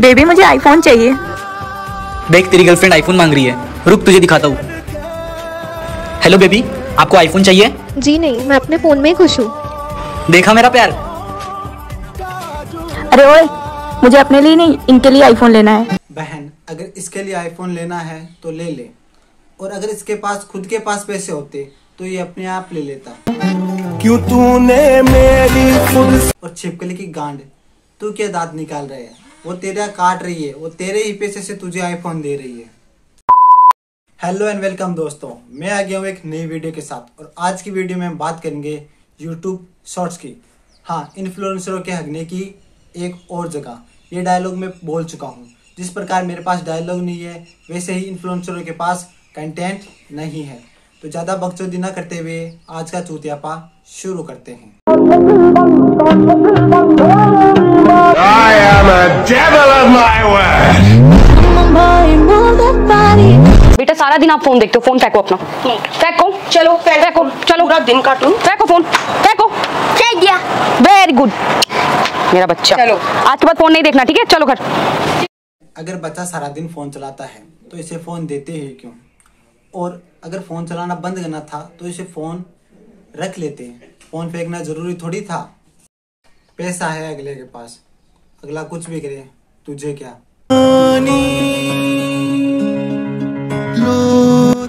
Baby मुझे iPhone चाहिए। देख तेरी गर्लफ्रेंड आईफोन मांग रही है। रुक तुझे दिखाता हूँ। हेलो बेबी आपको आईफोन चाहिए? जी नहीं मैं अपने फ़ोन में ही खुश हूँ। देखा मेरा प्यार? अरे ओए मुझे अपने लिए नहीं इनके लिए आईफोन लेना है। बहन अगर इसके लिए आईफोन लेना है तो ले ले। और अगर इसके पास खुद के पास पैसे होते तो ये अपने आप ले लेता। क्यों तूने मेरी और छिपकली की गांड तू क्या दांत निकाल रहे है? वो तेरा काट रही है वो तेरे ही पैसे से तुझे आईफोन दे रही है हेलो एंड वेलकम दोस्तों मैं आ गया हूँ एक नई वीडियो के साथ और आज की वीडियो में हम बात करेंगे यूट्यूब शॉर्ट्स की हाँ इन्फ्लुएंसरों के हगने की एक और जगह ये डायलॉग मैं बोल चुका हूँ जिस प्रकार मेरे पास डायलॉग नहीं है वैसे ही इन्फ्लुएंसरों के पास कंटेंट नहीं है तो ज़्यादा बकचोदी ना करते हुए आज का चूतियापा शुरू करते हैं devil of my word. बेटा सारा दिन आप फ़ोन देखते हो फ़ोन फेंको अपना। फेंको चलो फेंको चलो। पूरा दिन काटूं फेंको फ़ोन फेंको। फेंक दिया। वेरी गुड मेरा बच्चा। चलो। आज के बाद फ़ोन नहीं देखना ठीक है? चलो घर। अगर बच्चा सारा दिन फ़ोन चलाता है तो इसे फ़ोन देते ही क्यों? और अगर फ़ोन चलाना बंद करना था तो इसे फ़ोन रख लेते हैं। फ़ोन फेंकना ज़रूरी थोड़ी था। पैसा है अगले के पास। अगला कुछ भी करे तुझे क्या?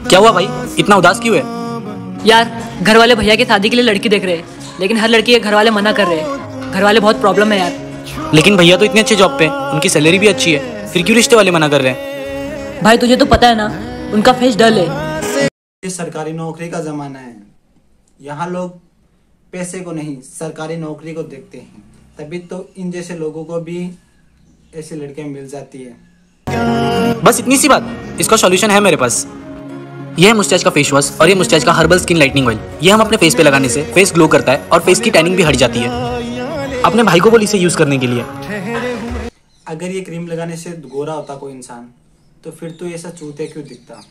क्या हुआ भाई? इतना उदास क्यों है? यार घर वाले भैया की शादी के लिए लड़की देख रहे हैं लेकिन हर लड़की के घर वाले मना कर रहे हैं। घर वाले बहुत प्रॉब्लम है यार। लेकिन भैया तो इतने अच्छे जॉब पे हैं, उनकी सैलरी भी अच्छी है फिर क्यों रिश्ते वाले मना कर रहे हैं? भाई तुझे तो पता है ना उनका फेस डल है। ये सरकारी नौकरी का ज़माना है। यहाँ लोग पैसे को नहीं सरकारी नौकरी को देखते हैं। तभी तो इन जैसे लोगों को भी ऐसी लड़कियाँ मिल जाती है। बस इतनी सी बात। इसका सॉल्यूशन है मेरे पास। यह है मुस्टैच का फेस वॉश और ये मुस्टैच का हर्बल स्किन लाइटनिंग ऑयल ये हम अपने फेस पे लगाने से फेस ग्लो करता है और फेस की टैनिंग भी हट जाती है। अपने भाई को बोल इसे यूज़ करने के लिए। अगर ये क्रीम लगाने से गोरा होता कोई इंसान तो फिर तो ऐसा चूतिया क्यों दिखता?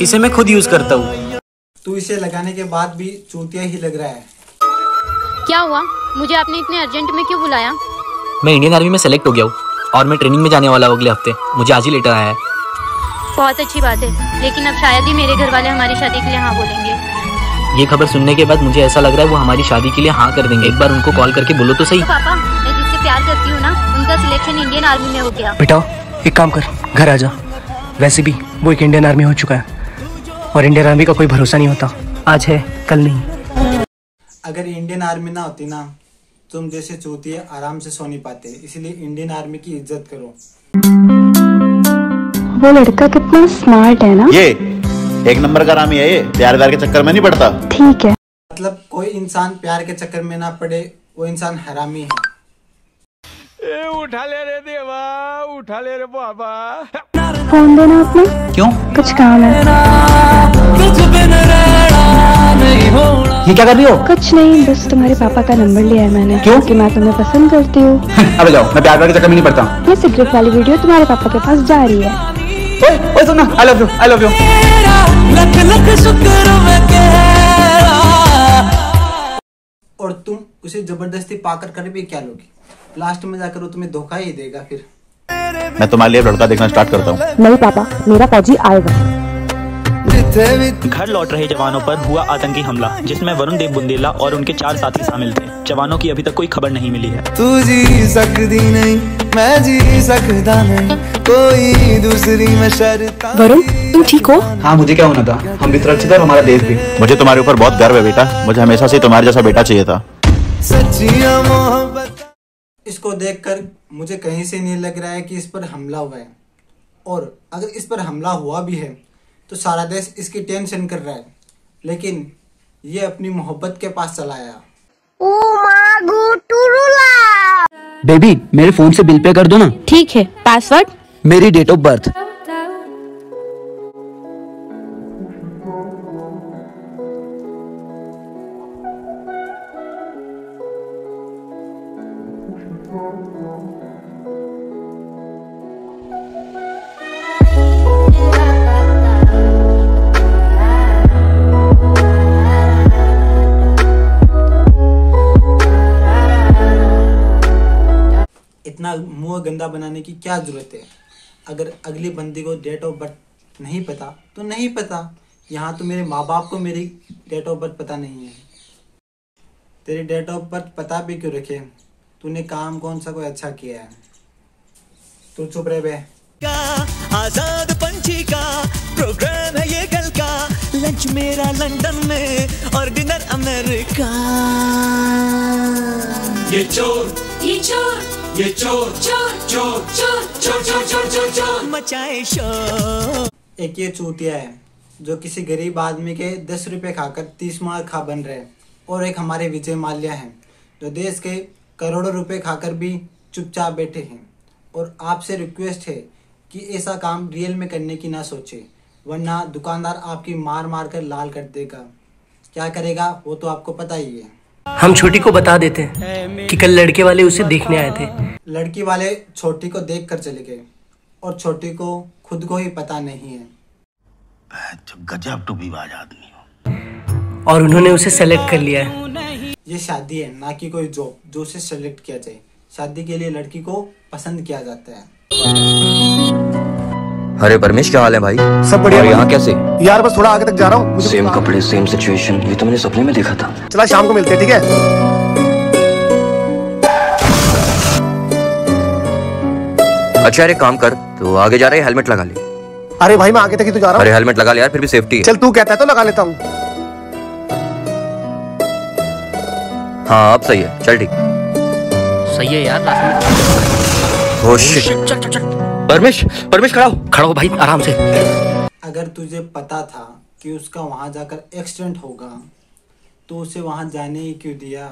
इसे मैं खुद यूज़ करता हूँ। तू इसे लगाने के बाद भी चूतिया ही लग रहा है। क्या हुआ? मुझे आपने इतने अर्जेंट में क्यों बुलाया? मैं इंडियन आर्मी में सेलेक्ट हो गया हूँ और मैं ट्रेनिंग में जाने वाला हूँ अगले हफ़्ते। मुझे आज ही लेटर आया है। बहुत अच्छी बात है लेकिन अब शायद ही मेरे घर वाले हमारी शादी के लिए हाँ बोलेंगे। ये खबर सुनने के बाद मुझे ऐसा लग रहा है वो हमारी शादी के लिए हाँ कर देंगे। एक बार उनको कॉल करके बोलो तो सही। तो पापा मैं जिससे प्यार करती हूँ ना उनका सिलेक्शन इंडियन आर्मी में हो गया। बेटा एक काम कर घर आ जा। वैसे भी वो एक इंडियन आर्मी हो चुका है और इंडियन आर्मी का कोई भरोसा नहीं होता। आज है कल नहीं। अगर इंडियन आर्मी ना होती ना तुम जैसे चूतिए आराम से सो नहीं पाते इसलिए इंडियन आर्मी की इज़्ज़त करो। वो लड़का कितना स्मार्ट है ना? ये एक नंबर का रामी है ये प्यार प्यार के चक्कर में नहीं पड़ता। ठीक है। मतलब कोई इंसान प्यार के चक्कर में ना पड़े वो इंसान हरामी है। ए, उठा ले रे देवा उठा ले रे बाबा। फ़ोन देना अपना। क्यों? कुछ काम है। ये क्या कर रही हो? कुछ नहीं बस तुम्हारे पापा का नंबर लिया है मैंने। क्यों? कि मैं तुम्हें पसंद करती हूँ। अबे जाओ मैं प्यार के चक्कर में नहीं पड़ता। ये सिगरेट वाली वीडियो तुम्हारे पापा के पास जा रही है। ओए ओए सुनना I love you I love you और तुम उसे ज़बरदस्ती पाकर कर भी क्या लोगी? लास्ट में जाकर वो तुम्हें धोखा ही देगा फिर। मैं तुम्हारे लिए लड़का देखना स्टार्ट करता हूँ। नहीं पापा मेरा फौजी आएगा। घर लौट रहे जवानों पर हुआ आतंकी हमला जिसमें वरुण देव बुंदेला और उनके चार साथी शामिल थे। जवानों की अभी तक कोई खबर नहीं मिली है। तू जी सकती नहीं मैं जी सकता नहीं कोई दूसरी में शर्ता वरुण तुम ठीक हो? हाँ मुझे क्या होना था? हम भी सुरक्षित और हमारा देश भी। मुझे तुम्हारे ऊपर बहुत गर्व है बेटा। मुझे हमेशा से तुम्हारे जैसा बेटा चाहिए था। सच्चियाँ मोहब्बत इसको देखकर मुझे कहीं से नहीं लग रहा है कि इस पर हमला हुआ है। और अगर इस पर हमला हुआ भी है तो सारा देश इसकी टेंशन कर रहा है। लेकिन ये अपनी मोहब्बत के पास चला आया। बेबी मेरे फ़ोन से बिल पे कर दो ना। ठीक है पासवर्ड मेरी डेट ऑफ़ बर्थ इतना अपना मुँह गंदा बनाने की क्या ज़रूरत है? अगर अगली बंदी को डेट ऑफ़ बर्थ नहीं पता तो नहीं पता। यहाँ तो मेरे माँ बाप को मेरी डेट ऑफ़ बर्थ पता नहीं है। तेरी डेट ऑफ़ बर्थ पता भी क्यों रखे? तूने काम कौन सा कोई अच्छा किया है? तू चुप रहे बे। आज़ाद पंछी का प्रोग्राम है ये कल का। लंच मेरा लंदन में और डिनर अमेरिका ये चोर। ये चोर। ये चोर। चोर। चोर। चोर चोर चोर चोर चोर चोर। मचाए शोर। एक ये चूतिया है जो किसी गरीब आदमी के दस रुपए खाकर तीस मार खा बन रहे हैं और एक हमारे विजय माल्या हैं जो देश के करोड़ों रुपए खाकर भी चुपचाप बैठे हैं। और आपसे रिक्वेस्ट है कि ऐसा काम रियल में करने की ना सोचे वरना दुकानदार आपकी मार मार कर लाल कर देगा। क्या करेगा वो तो आपको पता ही है। हम छोटी को बता देते हैं कि कल लड़के वाले उसे देखने आए थे। लड़की वाले छोटी को देख कर चले गए और छोटी को खुद को ही पता नहीं है। गजब टू बाज आदमी और उन्होंने उसे सेलेक्ट कर लिया है। ये शादी है ना कि कोई जॉब जो उसे सेलेक्ट किया जाए। शादी के लिए लड़की को पसंद किया जाता है। अरे परमेश क्या हाल है भाई? सब बढ़िया और यहाँ कैसे? यार बस थोड़ा आगे तक जा रहा हूँ सेम कपड़े सेम सिचुएशन ये तो मैंने सपने में देखा था। चला शाम को मिलते हैं ठीक है? अच्छा यार एक काम कर। तो आगे जा रहे हैं हेलमेट लगा ले। अरे भाई मैं आगे तक ही तो जा रहा हूँ। अरे हेलमेट लगा ले यार फिर भी सेफ्टी है। चल तू कहता है तो लगा लेता हूँ। हाँ अब सही है। चल ठीक। सही है यार लास्ट में Oh, चल चल चल। परमेश परमेश खड़ा हो। खड़ा हो भाई, आराम से। अगर तुझे पता था कि उसका वहाँ जाकर एक्सीडेंट होगा तो उसे वहाँ जाने ही क्यों दिया?